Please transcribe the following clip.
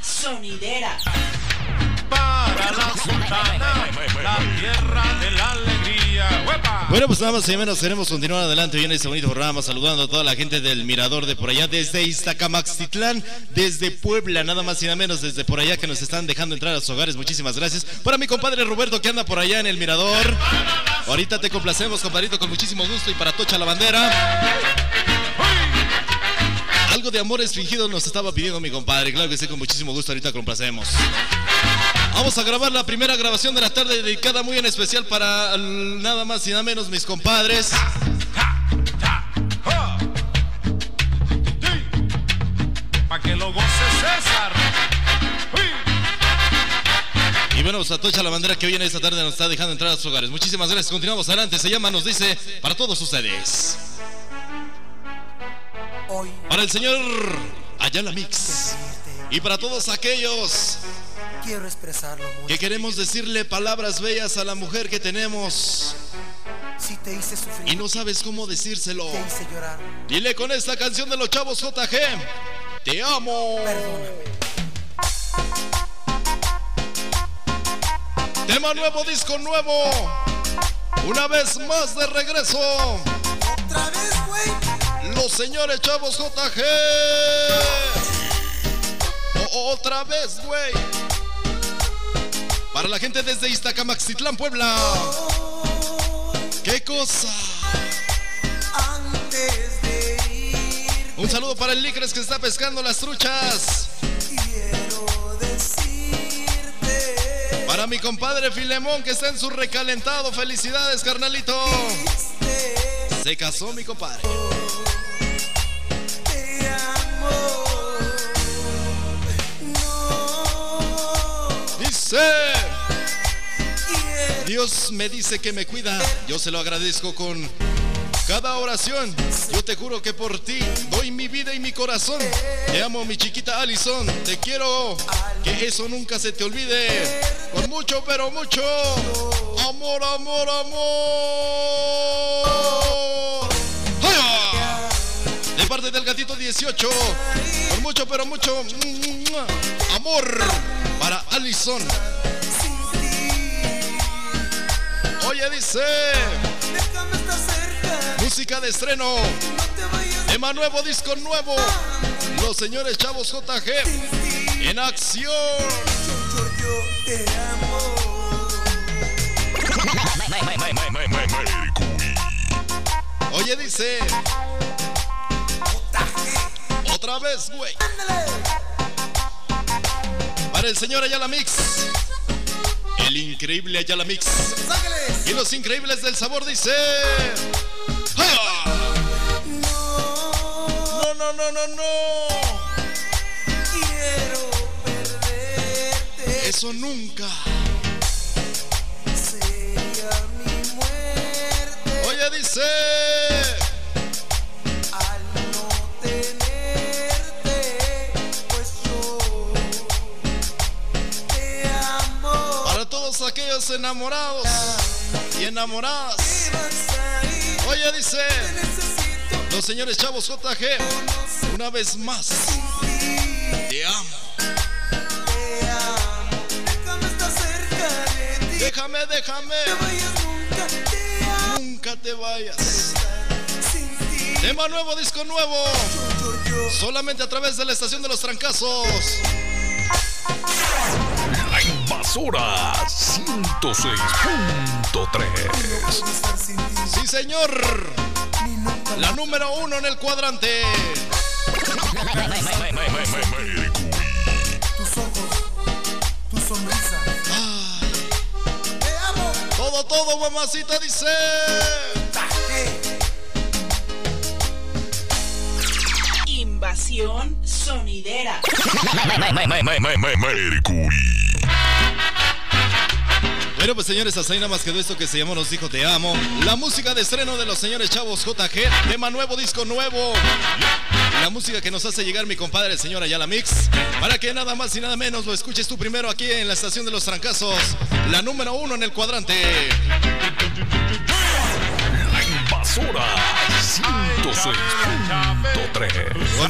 Sonidera. Para la sultana, la tierra de la alegría. Bueno, pues nada más y menos queremos continuar adelante hoy en este bonito programa, saludando a toda la gente del Mirador de por allá, desde Iztacamaxitlán, desde Puebla, nada más y nada menos, desde por allá que nos están dejando entrar a sus hogares. Muchísimas gracias. Para mi compadre Roberto que anda por allá en el Mirador. Ahorita te complacemos, compadrito, con muchísimo gusto y para Tocha la Bandera. Algo de amores fingidos nos estaba pidiendo mi compadre. Claro que sí, con muchísimo gusto. Ahorita complacemos. Vamos a grabar la primera grabación de la tarde dedicada muy en especial para nada más y nada menos mis compadres. Pa' que lo goce César. Y bueno, pues a Tocha la bandera que hoy en esta tarde nos está dejando entrar a sus hogares. Muchísimas gracias. Continuamos adelante. Se llama, nos dice, para todos ustedes. Para el señor Ayala Mix. Y para todos aquellos quiero expresarlo que queremos decirle palabras bellas a la mujer que tenemos Si te hice sufrir, y no sabes cómo decírselo. te hice llorar, Dile con esta canción de los chavos JG. Te amo. perdóname. Tema nuevo, disco nuevo. Una vez más de regreso. Otra vez, güey. Los señores chavos JG. O- otra vez, güey. Para la gente desde Iztacamaxitlán, Puebla. ¿Qué cosa? Antes de ir, Un saludo para el Licres que está pescando las truchas. quiero decirte. Para mi compadre Filemón que está en su recalentado. Felicidades, carnalito. Se casó mi compadre. Dios me dice que me cuida. Yo se lo agradezco con cada oración. Yo te juro que por ti doy mi vida y mi corazón. Te amo, mi chiquita Allison. Te quiero. Que eso nunca se te olvide. Con mucho, pero mucho. Amor, amor, amor. ¡Ay! De parte del gatito 18. Con mucho, pero mucho. Amor para Allison. Oye, dice. Música de estreno. Tema nuevo, disco nuevo. Los señores chavos JG. En acción. Oye, dice. Otra vez, güey. Para el señor Ayala Mix. El increíble Ayala Mix. Y los increíbles del sabor dice. No No, no, no, no, no. quiero perderte. Eso nunca. Sería mi muerte Oye, dice. Aquellos enamorados y enamoradas. Oye, dice. Los señores chavos JG. Una vez más. Te amo. Déjame. Déjame, nunca. Te vayas. Tema nuevo, disco nuevo. Solamente a través de la estación de los trancazos. Invasora 106.3. puedo estar sin ti. Sí, señor. La número uno en el cuadrante. tus ojos, tu sonrisa. Te amo. Todo, todo, mamacita, dice. Invasión sonidera. Bueno, pues señores, hasta ahí nada más quedó esto que se llamó Nos dijo Te amo. La música de estreno de los señores chavos JG. Tema nuevo, disco nuevo. La música que nos hace llegar mi compadre, el señor Ayala Mix. Para que nada más y nada menos lo escuches tú primero aquí en la estación de los trancazos. La número uno en el cuadrante. La invasora 106.3.